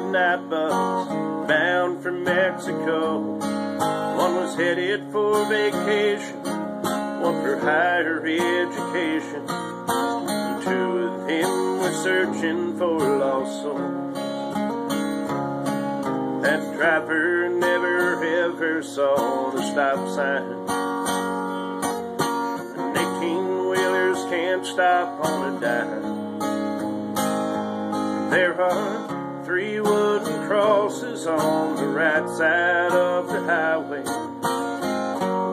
night bus bound for Mexico. One was headed for vacation, one for higher education. Two of them were searching for lost soul. That driver never ever saw the stop sign. And 18 wheelers can't stop on a dime. There are crosses on the right side of the highway.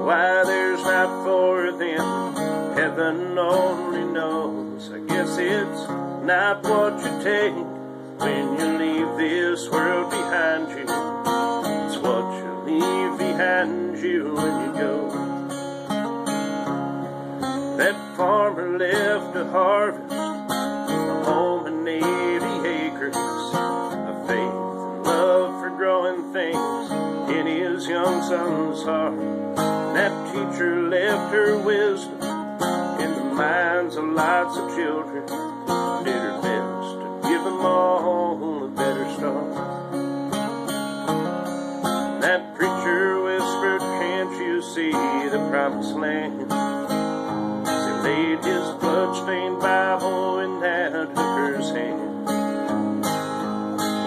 Why there's not four of them, heaven only knows. I guess it's not what you take when you leave this world behind you. It's what you leave behind you when you go. That farmer left a harvest, young son's heart. That teacher left her wisdom in the minds of lots of children. Did her best to give them all a better start. That preacher whispered, Can't you see the promised land? As he laid his bloodstained Bible in that hooker's hand.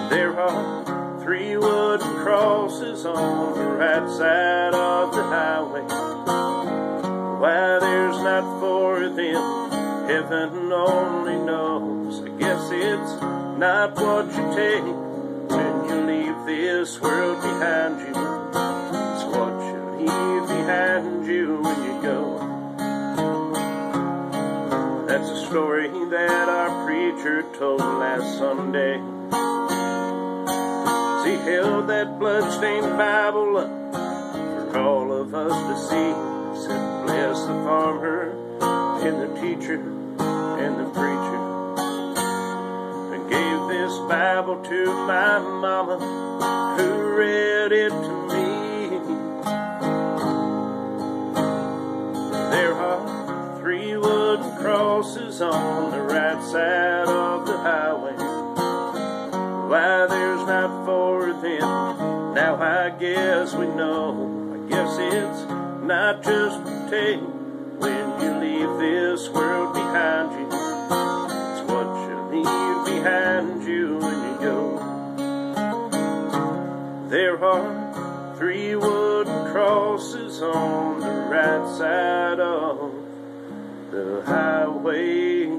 There are three wooden crosses on the right side of the highway. Why there's not four of them, heaven only knows. I guess it's not what you take when you leave this world behind you. It's what you leave behind you when you go. That's a story that our preacher told last Sunday. Held that bloodstained Bible up for all of us to see. Said, bless the farmer and the teacher and the preacher. And gave this Bible to my mama who read it to me. There are three wooden crosses on the right side of the highway. Why there's not four of now I guess we know. I guess it's not just take when you leave this world behind you. It's what you leave behind you when you go. There are three wooden crosses on the right side of the highway.